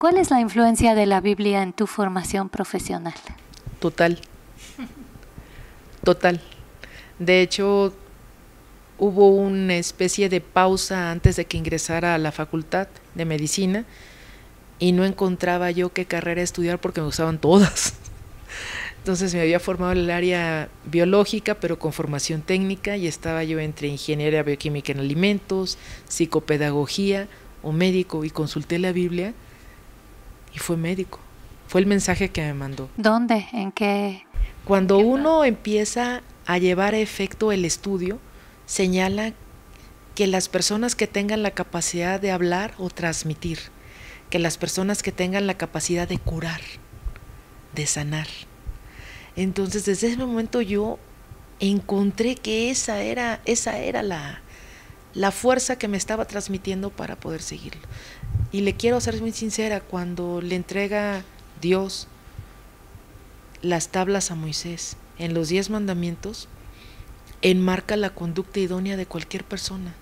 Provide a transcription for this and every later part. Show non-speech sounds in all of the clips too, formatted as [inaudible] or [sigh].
¿Cuál es la influencia de la Biblia en tu formación profesional? Total. Total. De hecho, hubo una especie de pausa antes de que ingresara a la facultad de medicina y no encontraba yo qué carrera estudiar porque me gustaban todas. Entonces me había formado en el área biológica, pero con formación técnica, y estaba yo entre ingeniería bioquímica en alimentos, psicopedagogía o médico, y consulté la Biblia y fue médico. Fue el mensaje que me mandó. ¿Dónde? ¿En qué? Cuando uno empieza a llevar a efecto el estudio, señala que las personas que tengan la capacidad de hablar o transmitir, que las personas que tengan la capacidad de curar, de sanar. Entonces, desde ese momento yo encontré que esa era, esa era la, la fuerza que me estaba transmitiendo para poder seguirlo. Y le quiero ser muy sincera, cuando le entrega Dios las tablas a Moisés en los diez mandamientos, enmarca la conducta idónea de cualquier persona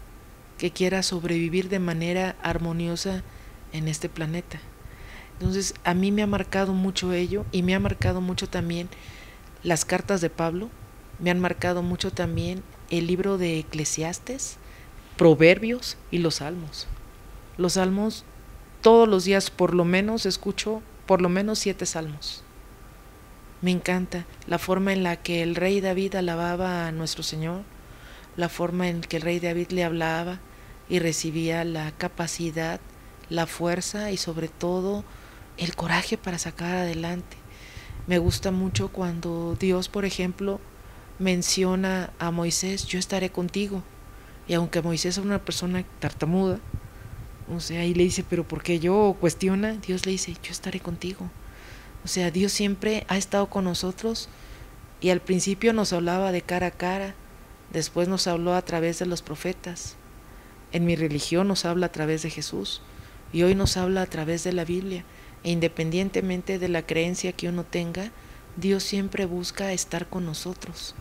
que quiera sobrevivir de manera armoniosa en este planeta. Entonces, a mí me ha marcado mucho ello y me ha marcado mucho también las cartas de Pablo, me han marcado mucho también el libro de Eclesiastes, Proverbios y los Salmos. Los Salmos todos los días por lo menos escucho por lo menos siete salmos. Me encanta la forma en la que el rey David alababa a nuestro Señor, la forma en que el rey David le hablaba y recibía la capacidad, la fuerza y sobre todo el coraje para sacar adelante. Me gusta mucho cuando Dios, por ejemplo, menciona a Moisés, yo estaré contigo. Y aunque Moisés es una persona tartamuda, o sea, y le dice, pero ¿por qué yo? Cuestiona, Dios le dice, yo estaré contigo. O sea, Dios siempre ha estado con nosotros y al principio nos hablaba de cara a cara, después nos habló a través de los profetas. En mi religión nos habla a través de Jesús y hoy nos habla a través de la Biblia. E independientemente de la creencia que uno tenga, Dios siempre busca estar con nosotros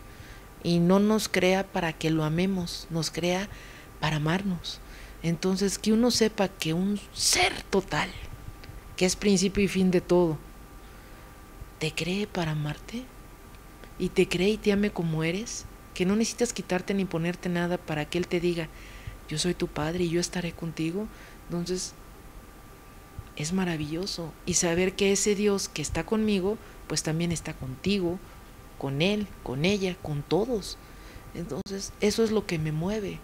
y no nos crea para que lo amemos, nos crea para amarnos. Entonces, que uno sepa que un ser total, que es principio y fin de todo, te cree para amarte y te cree y te ame como eres, que no necesitas quitarte ni ponerte nada para que Él te diga, yo soy tu Padre y yo estaré contigo. Entonces, es maravilloso. Y saber que ese Dios que está conmigo, pues también está contigo, con Él, con ella, con todos. Entonces, eso es lo que me mueve.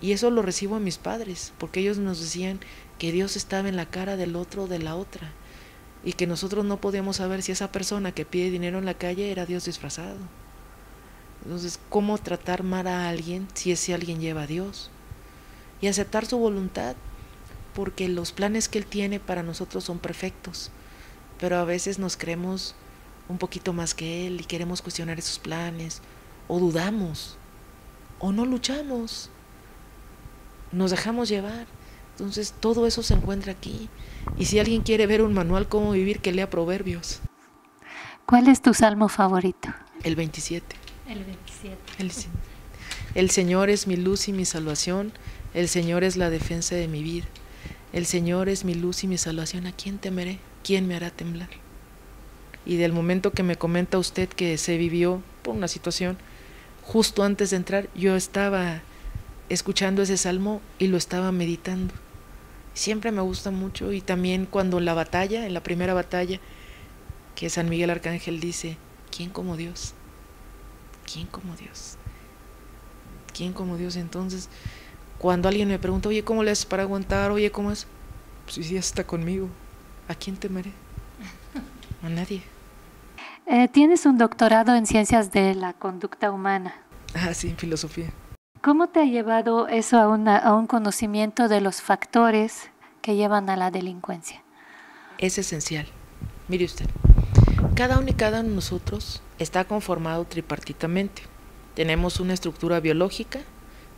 Y eso lo recibo a mis padres, porque ellos nos decían que Dios estaba en la cara del otro o de la otra, y que nosotros no podíamos saber si esa persona que pide dinero en la calle era Dios disfrazado. Entonces, ¿cómo tratar mal a alguien si ese alguien lleva a Dios? Y aceptar su voluntad, porque los planes que Él tiene para nosotros son perfectos, pero a veces nos creemos un poquito más que Él y queremos cuestionar esos planes, o dudamos, o no luchamos nos dejamos llevar. Entonces todo eso se encuentra aquí. Y si alguien quiere ver un manual cómo vivir, que lea Proverbios. ¿Cuál es tu salmo favorito? El 27. El 27. El, el Señor es mi luz y mi salvación. El Señor es la defensa de mi vida. El Señor es mi luz y mi salvación. ¿A quién temeré? ¿Quién me hará temblar? Y del momento que me comenta usted que se vivió por una situación, justo antes de entrar, yo estaba escuchando ese salmo y lo estaba meditando. Siempre me gusta mucho y también cuando en la batalla, en la primera batalla, que San Miguel Arcángel dice, ¿quién como Dios? ¿Quién como Dios? ¿Quién como Dios? Entonces, cuando alguien me pregunta, oye, ¿cómo le haces para aguantar? Oye, ¿cómo es? Pues si Dios está conmigo, ¿a quién temeré? A nadie. Eh, tienes un doctorado en ciencias de la conducta humana. Ah, sí, en filosofía. ¿Cómo te ha llevado eso a, un conocimiento de los factores que llevan a la delincuencia? Es esencial. Mire usted, cada uno y cada uno de nosotros está conformado tripartitamente. Tenemos una estructura biológica,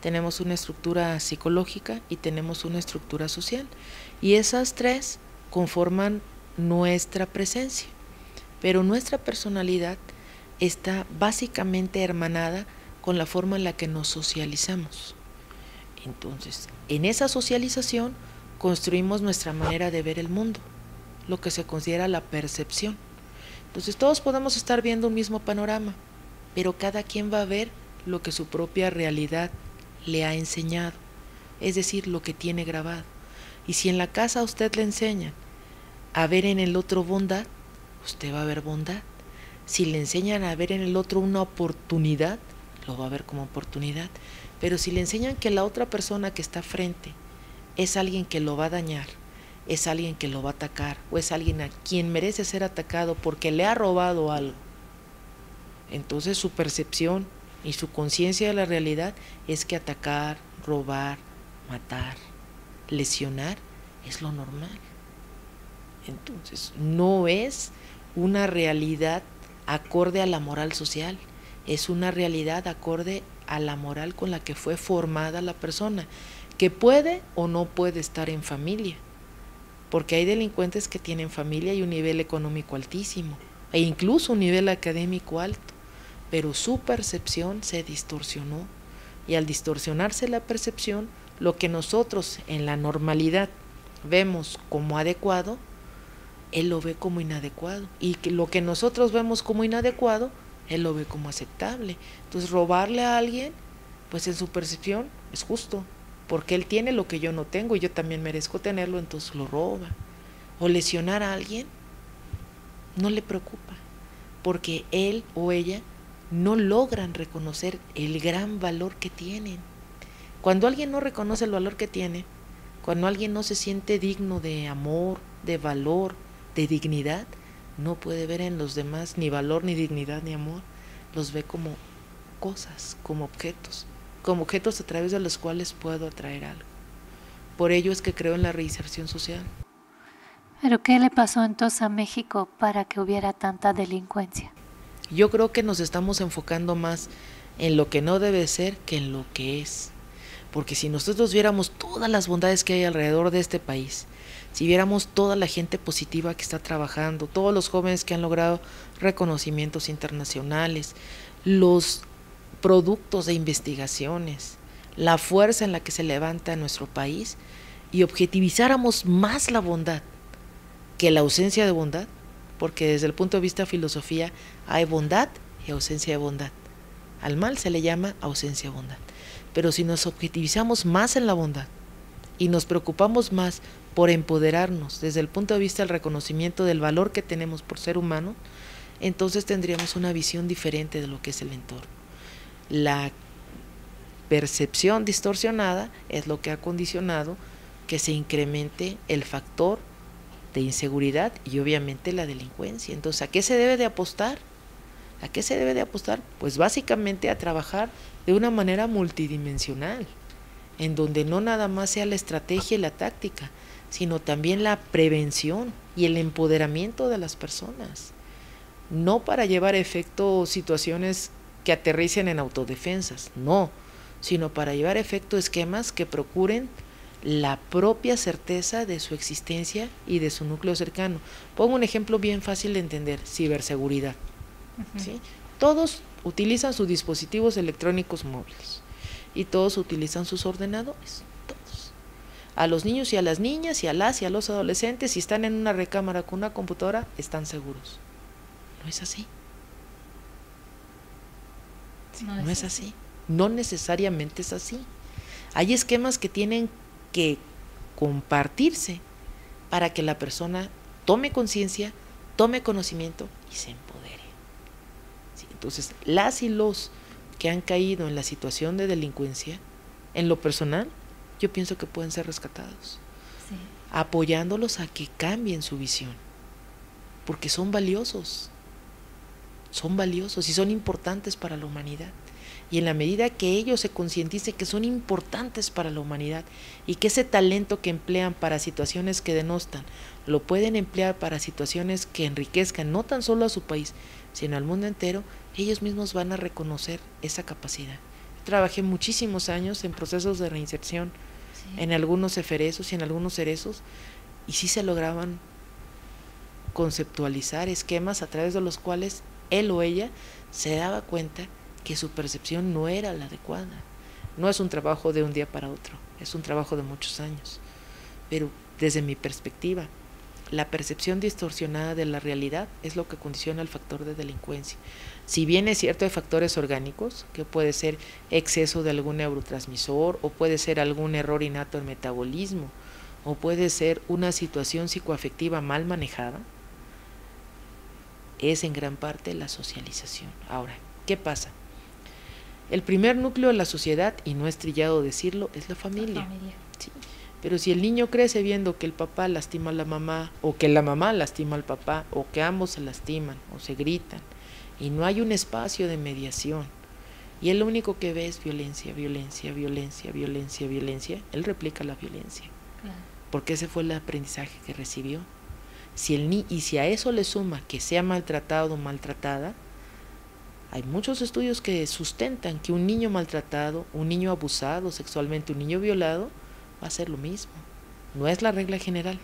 tenemos una estructura psicológica y tenemos una estructura social. Y esas tres conforman nuestra presencia. Pero nuestra personalidad está básicamente hermanada con la forma en la que nos socializamos. Entonces, en esa socialización construimos nuestra manera de ver el mundo. lo que se considera la percepción. Entonces todos podemos estar viendo un mismo panorama, pero cada quien va a ver lo que su propia realidad le ha enseñado, es decir, lo que tiene grabado. Y si en la casa usted le enseña a ver en el otro bondad, usted va a ver bondad. Si le enseñan a ver en el otro una oportunidad, lo va a ver como oportunidad. Pero si le enseñan que la otra persona que está frente es alguien que lo va a dañar, es alguien que lo va a atacar, o es alguien a quien merece ser atacado porque le ha robado algo, entonces su percepción y su conciencia de la realidad es que atacar, robar, matar, lesionar es lo normal. Entonces, no es una realidad acorde a la moral social, es una realidad acorde a la moral con la que fue formada la persona, que puede o no puede estar en familia, porque hay delincuentes que tienen familia y un nivel económico altísimo, e incluso un nivel académico alto, pero su percepción se distorsionó, y al distorsionarse la percepción, lo que nosotros en la normalidad vemos como adecuado, él lo ve como inadecuado. Y que lo que nosotros vemos como inadecuado, él lo ve como aceptable. Entonces robarle a alguien, pues en su percepción es justo, porque él tiene lo que yo no tengo y yo también merezco tenerlo, entonces lo roba. O lesionar a alguien, no le preocupa, porque él o ella no logran reconocer el gran valor que tienen. Cuando alguien no reconoce el valor que tiene, cuando alguien no se siente digno de amor, de valor, de dignidad, no puede ver en los demás ni valor, ni dignidad, ni amor. Los ve como cosas, como objetos, como objetos a través de los cuales puedo atraer algo. Por ello es que creo en la reinserción social. ¿Pero qué le pasó entonces a México para que hubiera tanta delincuencia? Yo creo que nos estamos enfocando más en lo que no debe ser que en lo que es. Porque si nosotros viéramos todas las bondades que hay alrededor de este país, si viéramos toda la gente positiva que está trabajando, todos los jóvenes que han logrado reconocimientos internacionales, los productos de investigaciones, la fuerza en la que se levanta nuestro país y objetivizáramos más la bondad que la ausencia de bondad, porque desde el punto de vista de filosofía hay bondad y ausencia de bondad. Al mal se le llama ausencia de bondad. Pero si nos objetivizamos más en la bondad y nos preocupamos más por empoderarnos desde el punto de vista del reconocimiento del valor que tenemos por ser humano, entonces tendríamos una visión diferente de lo que es el entorno. La percepción distorsionada es lo que ha condicionado que se incremente el factor de inseguridad y obviamente la delincuencia. Entonces, ¿a qué se debe de apostar? ¿A qué se debe de apostar? Pues básicamente a trabajar de una manera multidimensional, en donde no nada más sea la estrategia y la táctica, sino también la prevención y el empoderamiento de las personas. No para llevar a efecto situaciones que aterricen en autodefensas, no, sino para llevar a efecto esquemas que procuren la propia certeza de su existencia y de su núcleo cercano. Pongo un ejemplo bien fácil de entender, ciberseguridad. ¿sí? Todos utilizan sus dispositivos electrónicos móviles y todos utilizan sus ordenadores a los niños y a las niñas y a las y a los adolescentes, si están en una recámara con una computadora, están seguros. No es así. no, es, así. No necesariamente es así. Hay esquemas que tienen que compartirse para que la persona tome conciencia, tome conocimiento y se empodere. entonces, las y los que han caído en la situación de delincuencia, en lo personal, yo pienso que pueden ser rescatados. Apoyándolos a que cambien su visión. Porque son valiosos. Son valiosos y son importantes para la humanidad. Y en la medida que ellos se concienticen que son importantes para la humanidad y que ese talento que emplean para situaciones que denostan lo pueden emplear para situaciones que enriquezcan no tan solo a su país, sino al mundo entero, ellos mismos van a reconocer esa capacidad. Trabajé muchísimos años en procesos de reinserción en algunos eferesos y en algunos cerezos, y sí se lograban conceptualizar esquemas a través de los cuales él o ella se daba cuenta que su percepción no era la adecuada. No es un trabajo de un día para otro, es un trabajo de muchos años. Pero desde mi perspectiva, la percepción distorsionada de la realidad es lo que condiciona el factor de delincuencia. Si bien es cierto hay factores orgánicos, que puede ser exceso de algún neurotransmisor o puede ser algún error innato en metabolismo o puede ser una situación psicoafectiva mal manejada, es en gran parte la socialización. Ahora, ¿qué pasa? El primer núcleo de la sociedad, y no es trillado decirlo, es la familia. Pero si el niño crece viendo que el papá lastima a la mamá, o que la mamá lastima al papá, o que ambos se lastiman, o se gritan, y no hay un espacio de mediación, y él lo único que ve es violencia, violencia, violencia, violencia, violencia, él replica la violencia. Porque ese fue el aprendizaje que recibió. Si el ni y si a eso le suma que sea maltratado o maltratada, hay muchos estudios que sustentan que un niño maltratado, un niño abusado sexualmente, un niño violado, va a ser lo mismo. No es la regla general,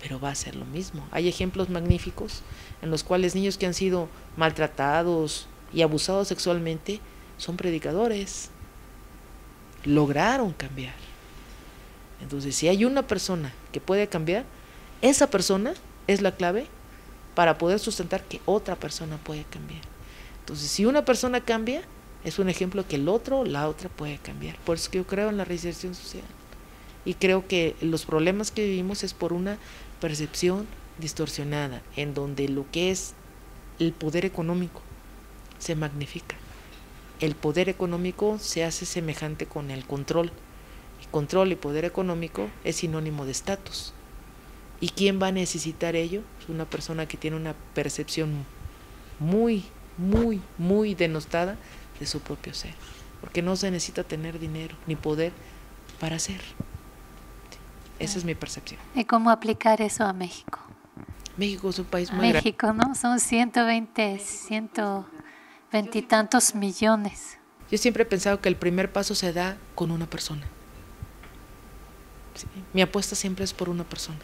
pero va a ser lo mismo. Hay ejemplos magníficos en los cuales niños que han sido maltratados y abusados sexualmente son predicadores. Lograron cambiar. Entonces, si hay una persona que puede cambiar, esa persona es la clave para poder sustentar que otra persona puede cambiar. Entonces, si una persona cambia, es un ejemplo que el otro la otra puede cambiar. Por eso que yo creo en la reinserción social. Y creo que los problemas que vivimos es por una percepción distorsionada, en donde lo que es el poder económico se magnifica. El poder económico se hace semejante con el control. Control y poder económico es sinónimo de estatus. ¿Y quién va a necesitar ello? Es una persona que tiene una percepción muy muy, muy denostada de su propio ser, porque no se necesita tener dinero ni poder para ser. Esa es mi percepción. ¿Y cómo aplicar eso a México? México es un país muy México, ¿no? Son 120, 120 y tantos millones. Yo siempre he pensado que el primer paso se da con una persona. Mi apuesta siempre es por una persona.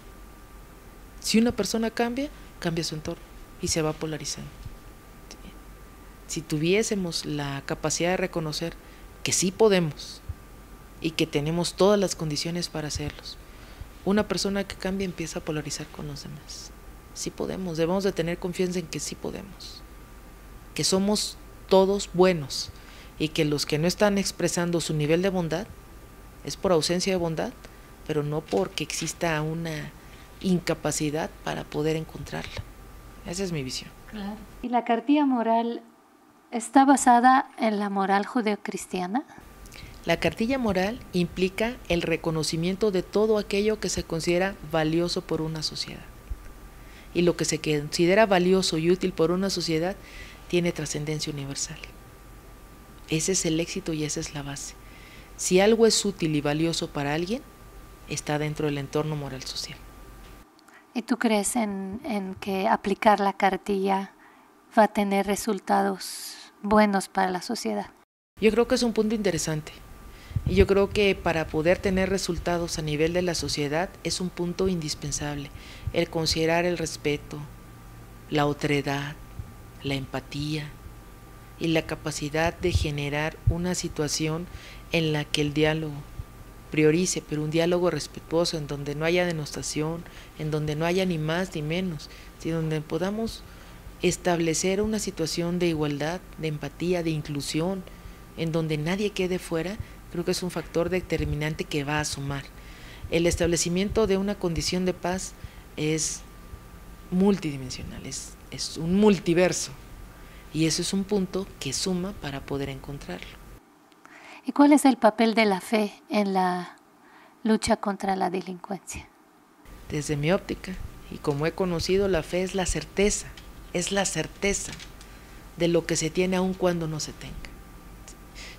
Si una persona cambia, cambia su entorno y se va polarizando si tuviésemos la capacidad de reconocer que sí podemos y que tenemos todas las condiciones para hacerlos, una persona que cambia empieza a polarizar con los demás. Sí podemos, debemos de tener confianza en que sí podemos, que somos todos buenos y que los que no están expresando su nivel de bondad es por ausencia de bondad, pero no porque exista una incapacidad para poder encontrarla. Esa es mi visión. Y la cartilla moral ¿Está basada en la moral judeocristiana? La cartilla moral implica el reconocimiento de todo aquello que se considera valioso por una sociedad. Y lo que se considera valioso y útil por una sociedad tiene trascendencia universal. Ese es el éxito y esa es la base. Si algo es útil y valioso para alguien, está dentro del entorno moral social. ¿Y tú crees en, en que aplicar la cartilla va a tener resultados buenos para la sociedad. Yo creo que es un punto interesante. Y yo creo que para poder tener resultados a nivel de la sociedad es un punto indispensable el considerar el respeto, la otredad, la empatía y la capacidad de generar una situación en la que el diálogo priorice, pero un diálogo respetuoso en donde no haya denostación, en donde no haya ni más ni menos, sino donde podamos establecer una situación de igualdad, de empatía, de inclusión, en donde nadie quede fuera, creo que es un factor determinante que va a sumar. El establecimiento de una condición de paz es multidimensional, es, es un multiverso. Y eso es un punto que suma para poder encontrarlo. ¿Y cuál es el papel de la fe en la lucha contra la delincuencia? Desde mi óptica, y como he conocido, la fe es la certeza es la certeza de lo que se tiene aun cuando no se tenga.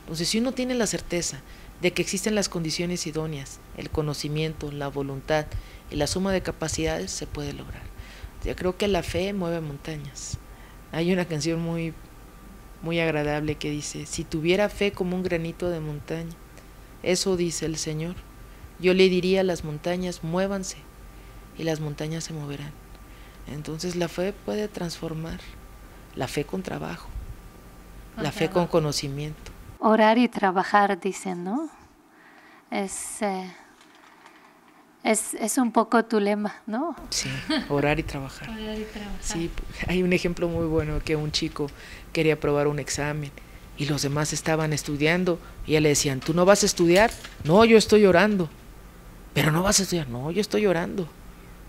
Entonces, si uno tiene la certeza de que existen las condiciones idóneas, el conocimiento, la voluntad y la suma de capacidades, se puede lograr. Yo creo que la fe mueve montañas. Hay una canción muy, muy agradable que dice, si tuviera fe como un granito de montaña, eso dice el Señor, yo le diría a las montañas, muévanse, y las montañas se moverán. Entonces la fe puede transformar, la fe con trabajo, la fe con conocimiento. Orar y trabajar, dicen, ¿no? Es, eh, Es, es un poco tu lema, ¿no? Sí, orar y trabajar. Orar y trabajar. Sí, hay un ejemplo muy bueno que un chico quería probar un examen y los demás estaban estudiando y ya le decían, ¿tú no vas a estudiar? No, yo estoy orando. Pero no vas a estudiar, no, yo estoy orando.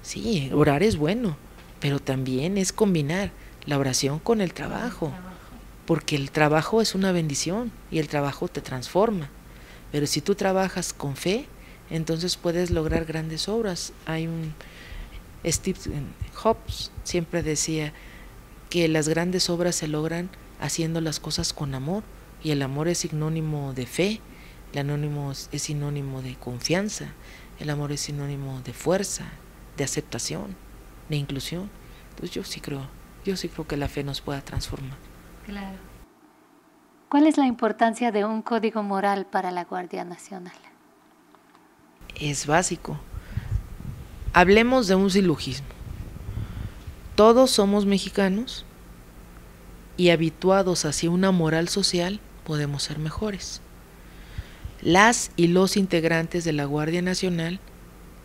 Sí, orar es bueno, pero también es combinar la oración con el trabajo, porque el trabajo es una bendición y el trabajo te transforma. Pero si tú trabajas con fe, entonces puedes lograr grandes obras. Hay un Steve Jobs siempre decía que las grandes obras se logran haciendo las cosas con amor y el amor es sinónimo de fe, el anónimo es sinónimo de confianza, el amor es sinónimo de fuerza, de aceptación, de inclusión. Entonces yo sí creo, yo sí creo que la fe nos pueda transformar. Claro. ¿Cuál es la importancia de un código moral para la Guardia Nacional? Es básico. Hablemos de un silogismo. Todos somos mexicanos y habituados hacia una moral social podemos ser mejores. Las y los integrantes de la Guardia Nacional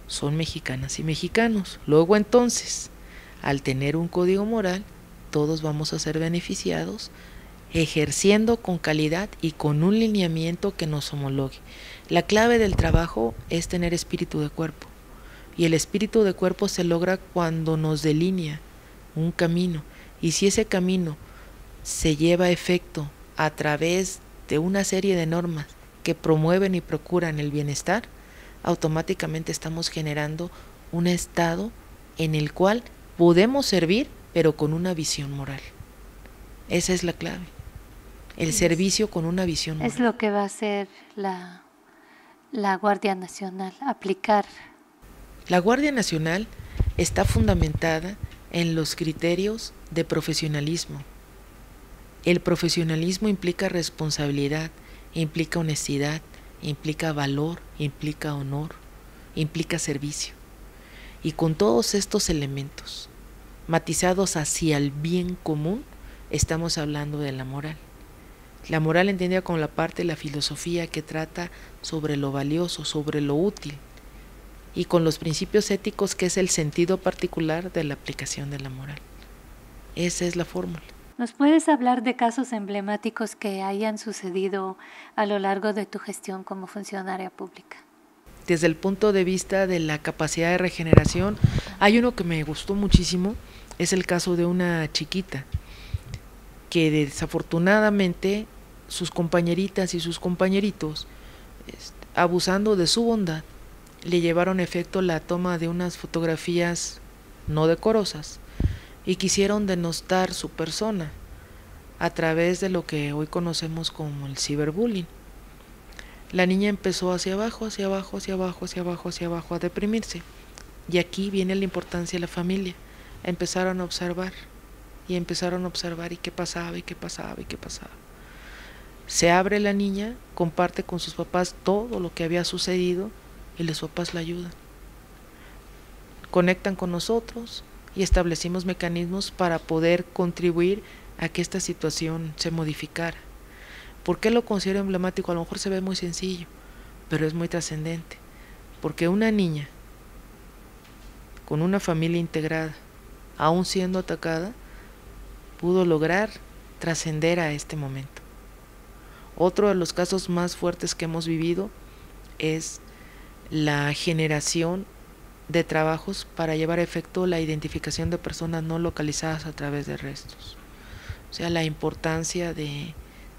son mexicanas y mexicanos. Luego entonces, al tener un código moral, todos vamos a ser beneficiados ejerciendo con calidad y con un lineamiento que nos homologue. La clave del trabajo es tener espíritu de cuerpo. Y el espíritu de cuerpo se logra cuando nos delinea un camino. Y si ese camino se lleva a efecto a través de una serie de normas que promueven y procuran el bienestar, automáticamente estamos generando un estado en el cual podemos servir, pero con una visión moral. Esa es la clave. El servicio con una visión moral. Es lo que va a hacer la, la Guardia Nacional, aplicar. La Guardia Nacional está fundamentada en los criterios de profesionalismo. El profesionalismo implica responsabilidad, implica honestidad, implica valor, implica honor, implica servicio. Y con todos estos elementos, matizados hacia el bien común, estamos hablando de la moral. La moral entendida como la parte de la filosofía que trata sobre lo valioso, sobre lo útil, y con los principios éticos que es el sentido particular de la aplicación de la moral. Esa es la fórmula. ¿Nos puedes hablar de casos emblemáticos que hayan sucedido a lo largo de tu gestión como funcionaria pública? Desde el punto de vista de la capacidad de regeneración, hay uno que me gustó muchísimo, es el caso de una chiquita que desafortunadamente sus compañeritas y sus compañeritos, abusando de su bondad, le llevaron efecto la toma de unas fotografías no decorosas y quisieron denostar su persona a través de lo que hoy conocemos como el ciberbullying. La niña empezó hacia abajo, hacia abajo, hacia abajo, hacia abajo, hacia abajo a deprimirse. Y aquí viene la importancia de la familia. Empezaron a observar y empezaron a observar y qué pasaba y qué pasaba y qué pasaba. Se abre la niña, comparte con sus papás todo lo que había sucedido y los papás la ayudan. Conectan con nosotros, y establecimos mecanismos para poder contribuir a que esta situación se modificara. ¿Por qué lo considero emblemático? A lo mejor se ve muy sencillo, pero es muy trascendente. Porque una niña con una familia integrada, aún siendo atacada, pudo lograr trascender a este momento. Otro de los casos más fuertes que hemos vivido es la generación de trabajos para llevar a efecto la identificación de personas no localizadas a través de restos. O sea, la importancia de,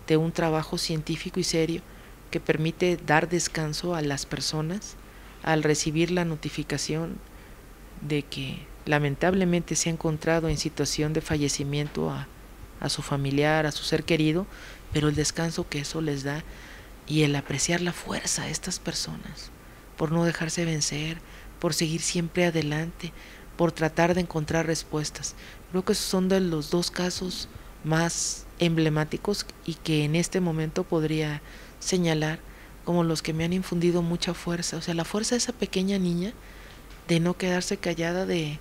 de un trabajo científico y serio que permite dar descanso a las personas al recibir la notificación de que lamentablemente se ha encontrado en situación de fallecimiento a, a su familiar, a su ser querido, pero el descanso que eso les da y el apreciar la fuerza a estas personas por no dejarse vencer, por seguir siempre adelante, por tratar de encontrar respuestas. Creo que esos son de los dos casos más emblemáticos y que en este momento podría señalar como los que me han infundido mucha fuerza. O sea, la fuerza de esa pequeña niña de no quedarse callada, de,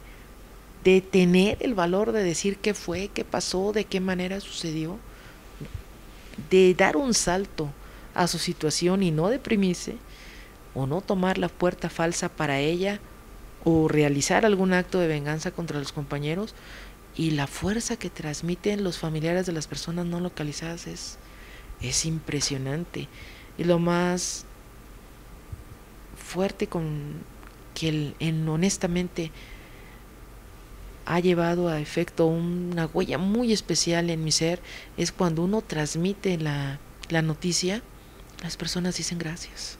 de tener el valor de decir qué fue, qué pasó, de qué manera sucedió, de dar un salto a su situación y no deprimirse, o no tomar la puerta falsa para ella o realizar algún acto de venganza contra los compañeros y la fuerza que transmiten los familiares de las personas no localizadas es, es impresionante. Y lo más fuerte con que en, honestamente ha llevado a efecto una huella muy especial en mi ser es cuando uno transmite la, la noticia, las personas dicen gracias.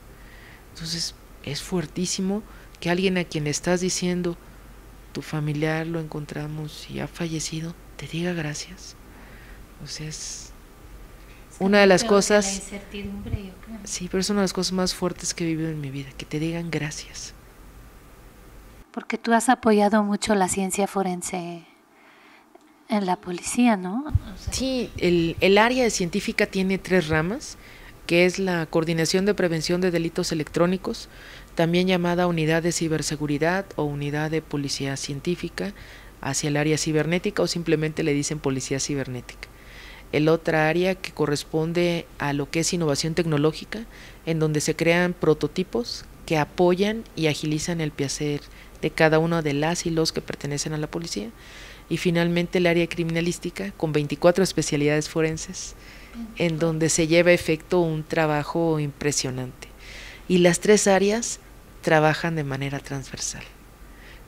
Entonces es fuertísimo que alguien a quien estás diciendo, tu familiar lo encontramos y ha fallecido, te diga gracias. O sea, es una de las cosas... Sí, pero es una de las cosas más fuertes que he vivido en mi vida, que te digan gracias. Porque tú has apoyado mucho la ciencia forense en la policía, ¿no? sí, el, el área científica tiene tres ramas que es la Coordinación de Prevención de Delitos Electrónicos, también llamada Unidad de Ciberseguridad o Unidad de Policía Científica hacia el área cibernética o simplemente le dicen Policía Cibernética. El otra área que corresponde a lo que es innovación tecnológica, en donde se crean prototipos que apoyan y agilizan el placer de cada uno de las y los que pertenecen a la policía. Y finalmente el área criminalística, con 24 especialidades forenses, en donde se lleva a efecto un trabajo impresionante. Y las tres áreas trabajan de manera transversal.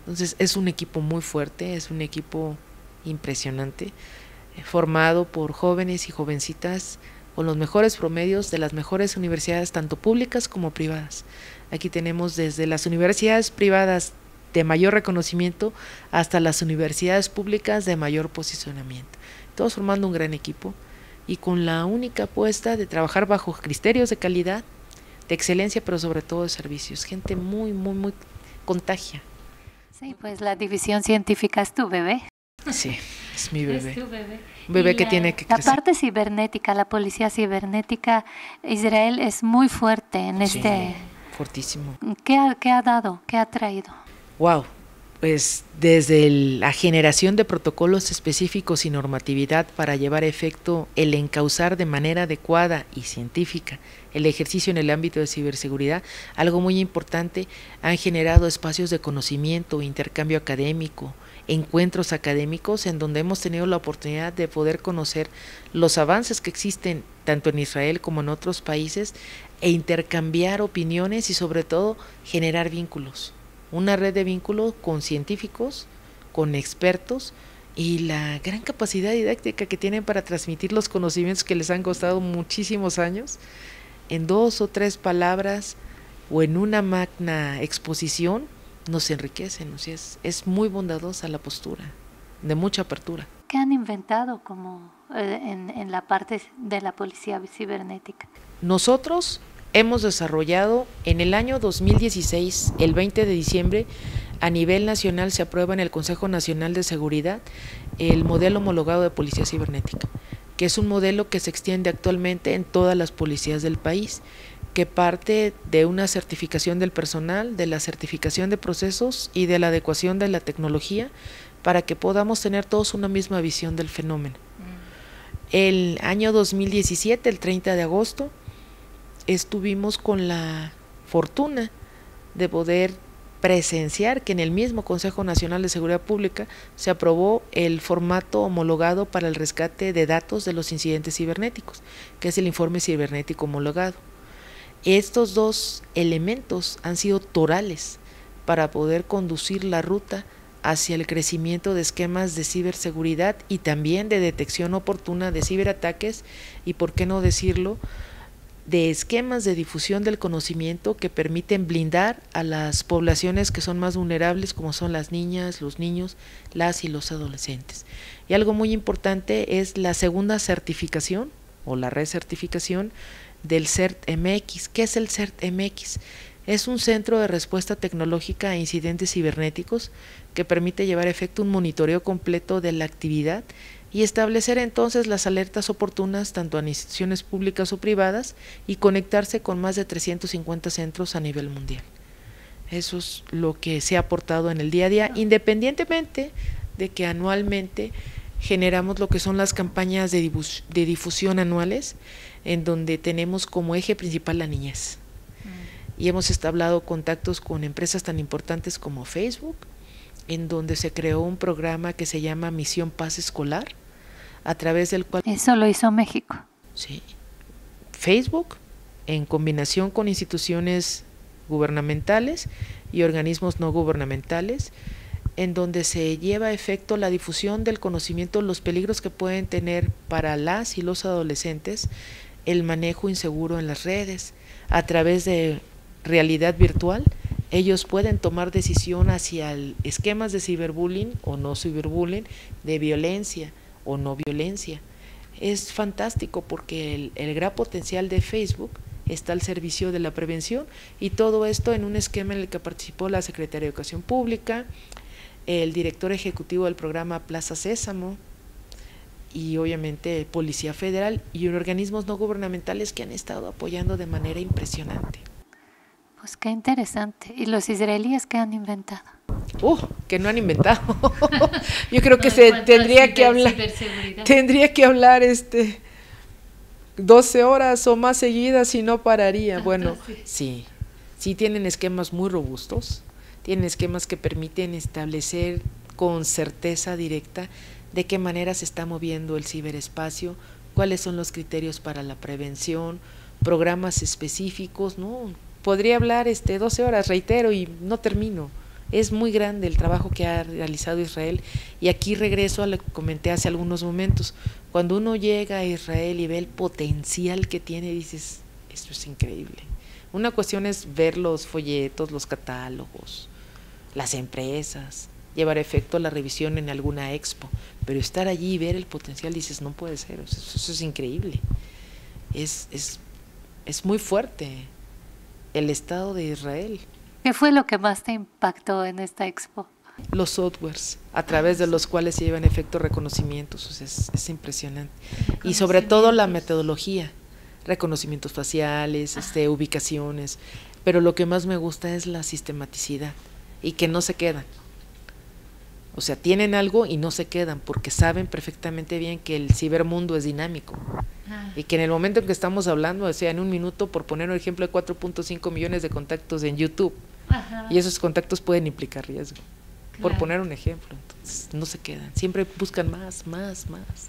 Entonces es un equipo muy fuerte, es un equipo impresionante, eh, formado por jóvenes y jovencitas con los mejores promedios de las mejores universidades, tanto públicas como privadas. Aquí tenemos desde las universidades privadas de mayor reconocimiento hasta las universidades públicas de mayor posicionamiento. Todos formando un gran equipo y con la única apuesta de trabajar bajo criterios de calidad, de excelencia, pero sobre todo de servicios. Gente muy, muy, muy contagia. Sí, pues la división científica es tu bebé. Sí, es mi bebé. Es tu bebé. Un bebé que tiene que crecer. La parte cibernética, la policía cibernética, Israel es muy fuerte en este... Fuertísimo. ¿Qué ha, ¿Qué ha dado? ¿Qué ha traído? Wow, pues desde la generación de protocolos específicos y normatividad para llevar a efecto el encauzar de manera adecuada y científica el ejercicio en el ámbito de ciberseguridad, algo muy importante, han generado espacios de conocimiento, intercambio académico, encuentros académicos en donde hemos tenido la oportunidad de poder conocer los avances que existen tanto en Israel como en otros países e intercambiar opiniones y sobre todo generar vínculos una red de vínculos con científicos, con expertos y la gran capacidad didáctica que tienen para transmitir los conocimientos que les han costado muchísimos años en dos o tres palabras o en una magna exposición nos enriquecen. O sea, es, es muy bondadosa la postura, de mucha apertura. ¿Qué han inventado como eh, en, en la parte de la policía cibernética? Nosotros hemos desarrollado en el año 2016, el 20 de diciembre, a nivel nacional se aprueba en el Consejo Nacional de Seguridad el modelo homologado de policía cibernética, que es un modelo que se extiende actualmente en todas las policías del país, que parte de una certificación del personal, de la certificación de procesos y de la adecuación de la tecnología para que podamos tener todos una misma visión del fenómeno. Mm. El año 2017, el 30 de agosto, estuvimos con la fortuna de poder presenciar que en el mismo Consejo Nacional de Seguridad Pública se aprobó el formato homologado para el rescate de datos de los incidentes cibernéticos, que es el informe cibernético homologado. Estos dos elementos han sido torales para poder conducir la ruta hacia el crecimiento de esquemas de ciberseguridad y también de detección oportuna de ciberataques y, por qué no decirlo, de esquemas de difusión del conocimiento que permiten blindar a las poblaciones que son más vulnerables, como son las niñas, los niños, las y los adolescentes. Y algo muy importante es la segunda certificación o la recertificación del CERT-MX. ¿Qué es el CERT-MX? Es un centro de respuesta tecnológica a incidentes cibernéticos que permite llevar a efecto un monitoreo completo de la actividad y establecer entonces las alertas oportunas tanto a instituciones públicas o privadas y conectarse con más de 350 centros a nivel mundial. Eso es lo que se ha aportado en el día a día, independientemente de que anualmente generamos lo que son las campañas de, difusión anuales, en donde tenemos como eje principal la niñez. y hemos establecido contactos con empresas tan importantes como Facebook, en donde se creó un programa que se llama Misión Paz Escolar, a través del cual... Eso lo hizo México. Sí. Facebook, en combinación con instituciones gubernamentales y organismos no gubernamentales, en donde se lleva a efecto la difusión del conocimiento los peligros que pueden tener para las y los adolescentes el manejo inseguro en las redes. A través de realidad virtual, ellos pueden tomar decisión hacia esquemas de ciberbullying o no ciberbullying, de violencia o no violencia. Es fantástico porque el, gran potencial de Facebook está al servicio de la prevención y todo esto en un esquema en el que participó la Secretaría de Educación Pública, el director ejecutivo del programa Plaza Sésamo y obviamente Policía Federal y organismos no gubernamentales que han estado apoyando de manera impresionante. Pues qué interesante. ¿Y los israelíes qué han inventado? Uh, que no han inventado. [laughs] Yo creo que se tendría que hablar tendría que hablar este 12 horas o más seguidas y no pararía. Bueno, sí. Sí tienen esquemas muy robustos tienen esquemas que permiten establecer con certeza directa de qué manera se está moviendo el ciberespacio, cuáles son los criterios para la prevención, programas específicos, ¿no? Podría hablar este 12 horas, reitero, y no termino. Es muy grande el trabajo que ha realizado Israel y aquí regreso a lo que comenté hace algunos momentos. Cuando uno llega a Israel y ve el potencial que tiene, dices, esto es increíble. Una cuestión es ver los folletos, los catálogos, las empresas, llevar efecto la revisión en alguna expo, pero estar allí y ver el potencial, dices, no puede ser, eso, es increíble. Es, es, es muy fuerte el Estado de Israel. ¿Qué fue lo que más te impactó en esta expo? Los softwares a través de los cuales se llevan efecto reconocimientos, es, es, impresionante. Y sobre todo la metodología, reconocimientos faciales, este, ubicaciones, pero lo que más me gusta es la sistematicidad y que no se quedan. O sea, tienen algo y no se quedan porque saben perfectamente bien que el cibermundo es dinámico. Ah. Y que en el momento en que estamos hablando, o sea, en un minuto, por poner un ejemplo, de 4.5 millones de contactos en YouTube. Y esos contactos pueden implicar riesgo. Por poner un ejemplo. Entonces, no se quedan. Siempre buscan más, más, más.